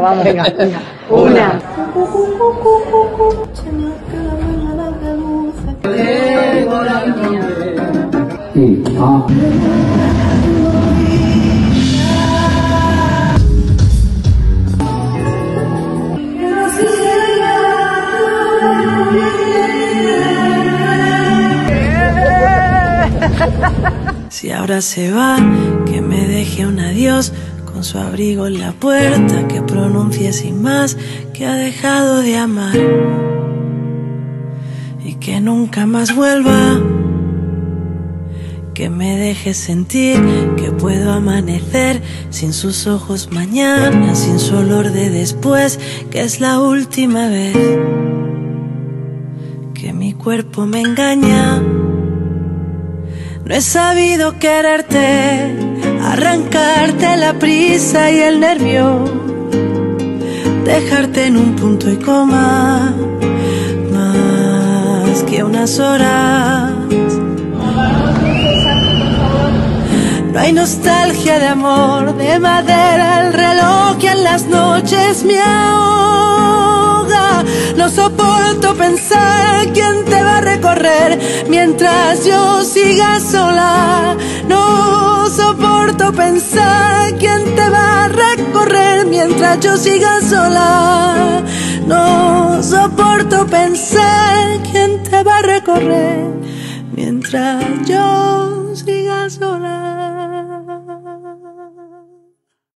vamos. Venga, venga. Una. Si ahora se va, que me deje un adiós con su abrigo en la puerta, que pronuncie sin más que ha dejado de amar y que nunca más vuelva. Que me deje sentir que puedo amanecer sin sus ojos mañana, sin su olor de después, que es la última vez que mi cuerpo me engaña. No he sabido quererte, arrancarte la prisa y el nervio, dejarte en un punto y coma, más que unas horas. No hay nostalgia de amor, de madera, el reloj que en las noches me ahoga. No soporto pensar quién te va a recorrer mientras yo siga sola. No soporto pensar quién te va a recorrer mientras yo siga sola. No soporto pensar quién te va a recorrer mientras yo siga sola.